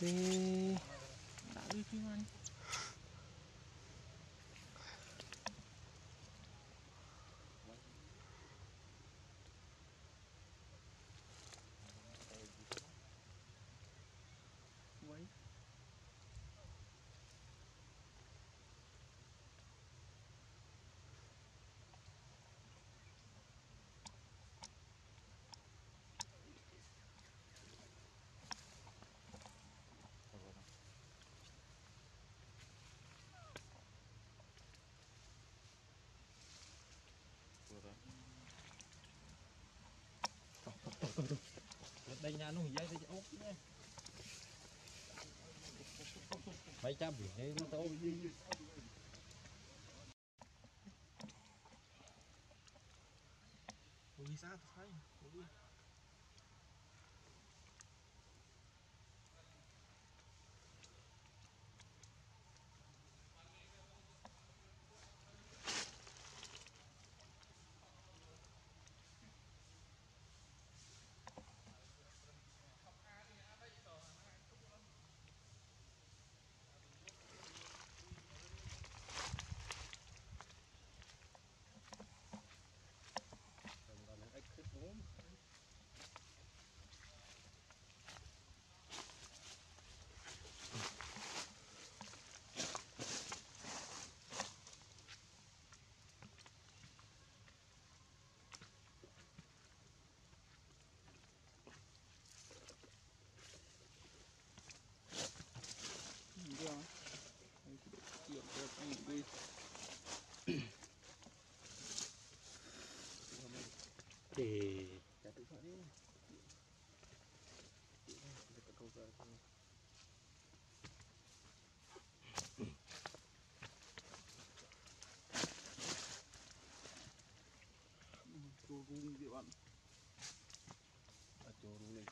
Ê, đã đi chứ anh. Đây nhà nó dây đây ốc mấy trăm biển đây nó tao Ui sao thì Chả tự sợ đi vậy bạn ở chỗ rú lên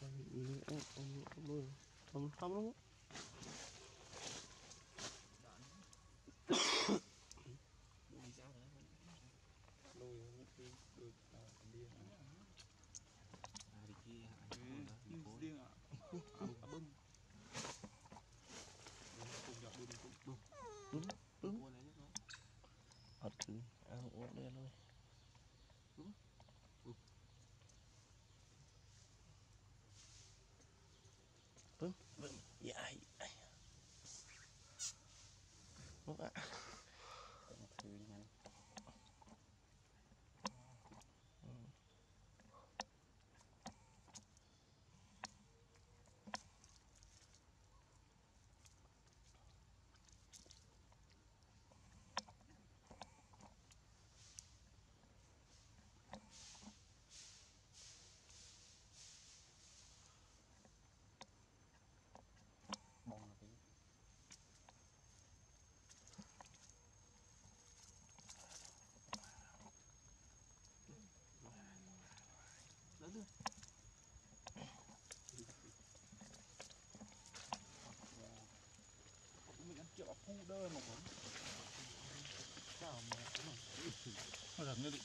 Con ông ông ông ông ông không đúng. Đi sao đấy Lôi nó đi đôi à đi. À đi kia anh Ừ, còn đó đi nhưng phố riêng à. À bưng Cùng dọc đi cùng cùng. Bưng Mua lấy nhất nó Ọt áo ốp đây luôn. Vâng, vâng, dài. Vâng ạ. Thứ nhanh Bông là tí Lớn rồi Mình ăn triệu phu đơ mà cũng. Sao mà cũng là Nó rầm như đi.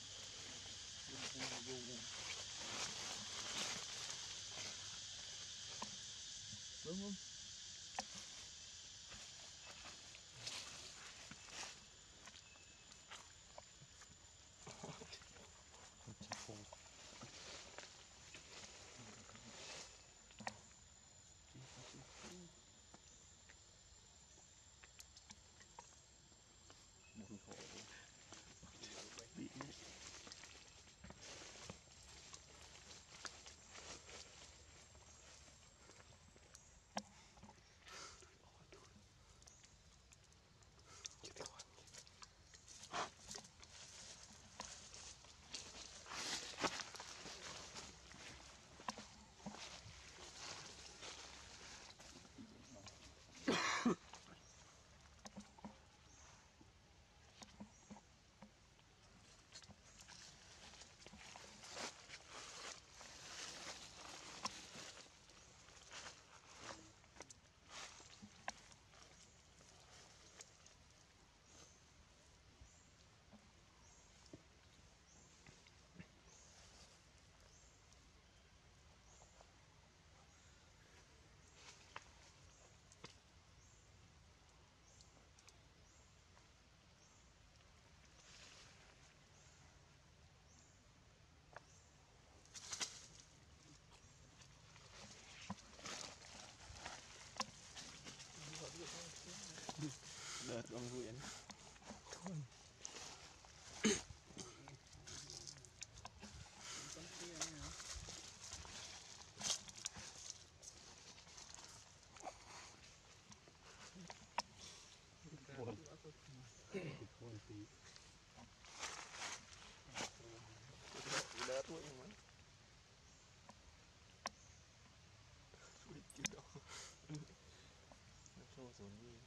only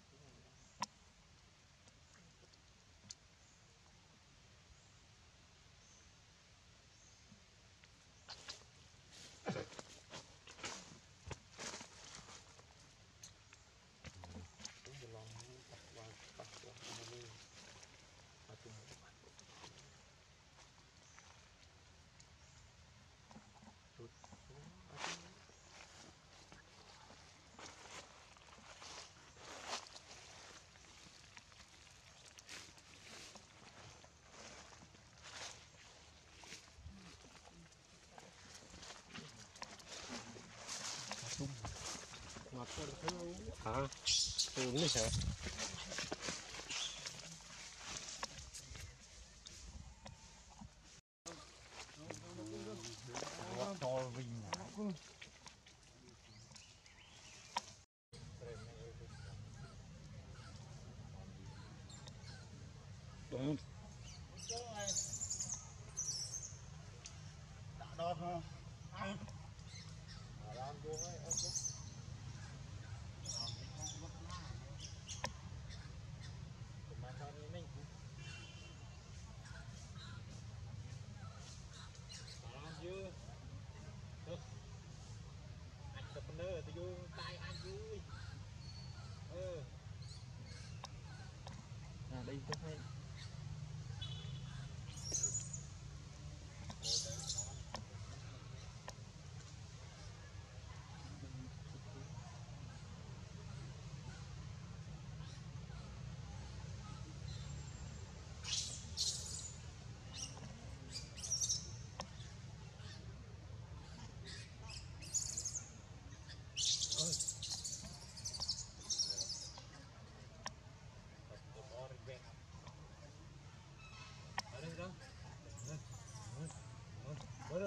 啊这是你的钱 different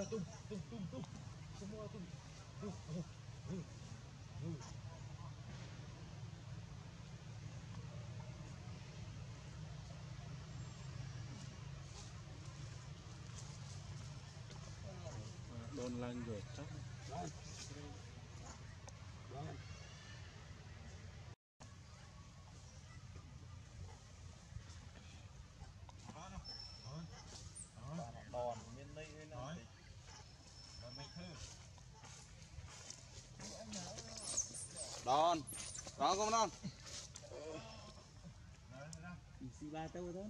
À đây tôi hay đồn lan rồi chắc. Đòn. Đòn không đòn? Xì ba tao thôi.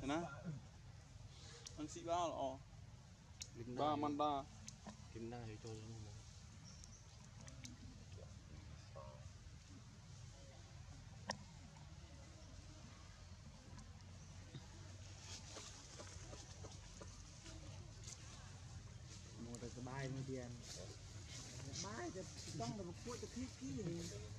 Thế nào? Ăn xị ba là ồ ba man ba. Kim na thì tôi luôn What the people.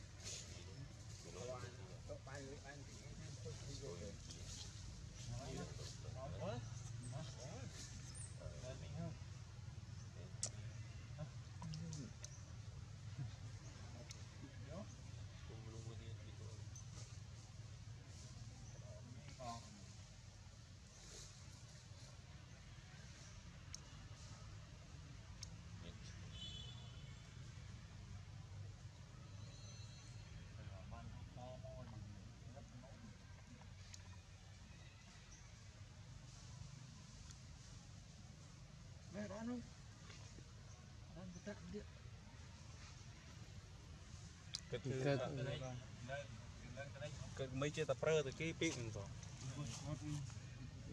Tập rơ từ cái pin rồi.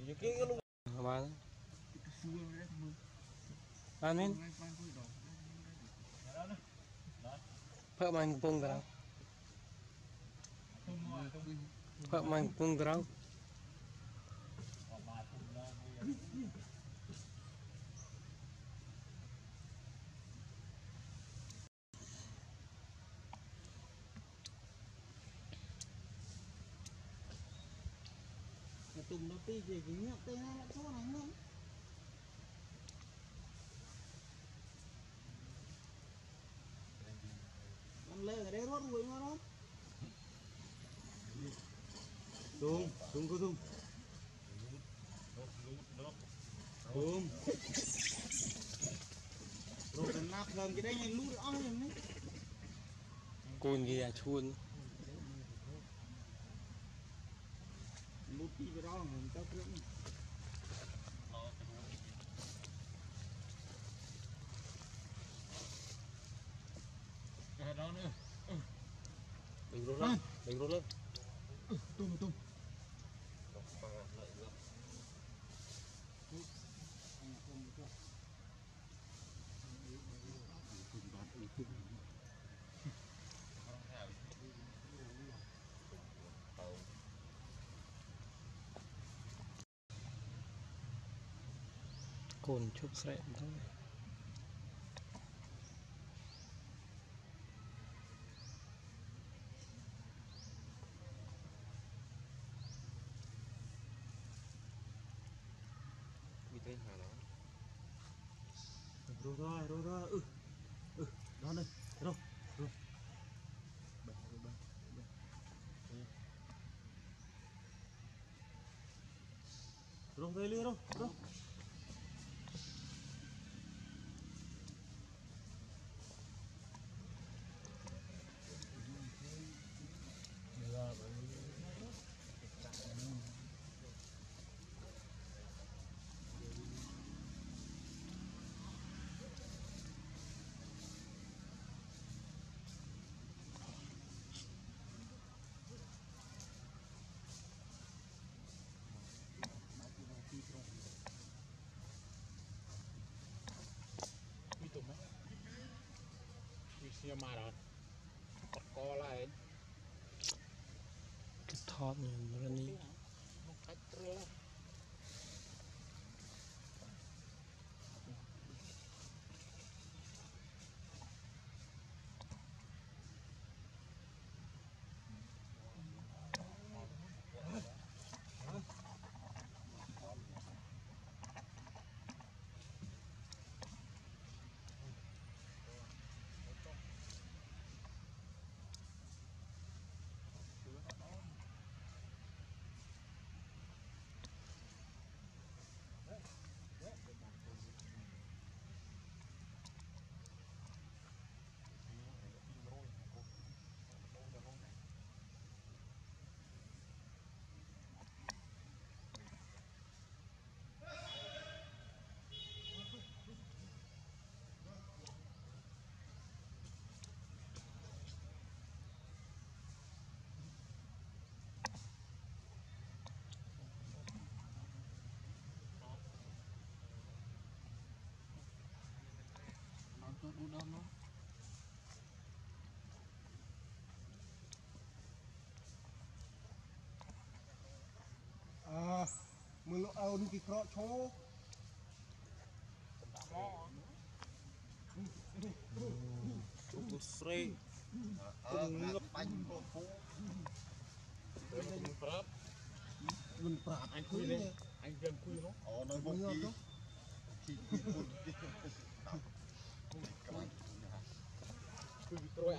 Những cái lúc ba Cái xua đấy, mưa. ba men Quay, quay, quay đỏ. phở mang pung tao phở mang pung tao Mà tùng nó ti gì cái nhựa tên nó lại chỗ này nữa. Con lê cái đấy rốt ruồi nó đó. Tung, tung cô tung. Tung. Rồi nạp lần cái đấy này lút oi rồi đấy. cùn gì à chuôn Lút đi vào đó mình tao cũng កូនជប់ស្រែកទៅវិទ្យាណារស់រស់រស់អឺអឺដល់នេះ caught me in à mưa ao đi cái cọ chó. Tụt sre cùng ngập bánh bộ phố mình prap mình prap anh khui lên anh khui nó ờ nói một rồi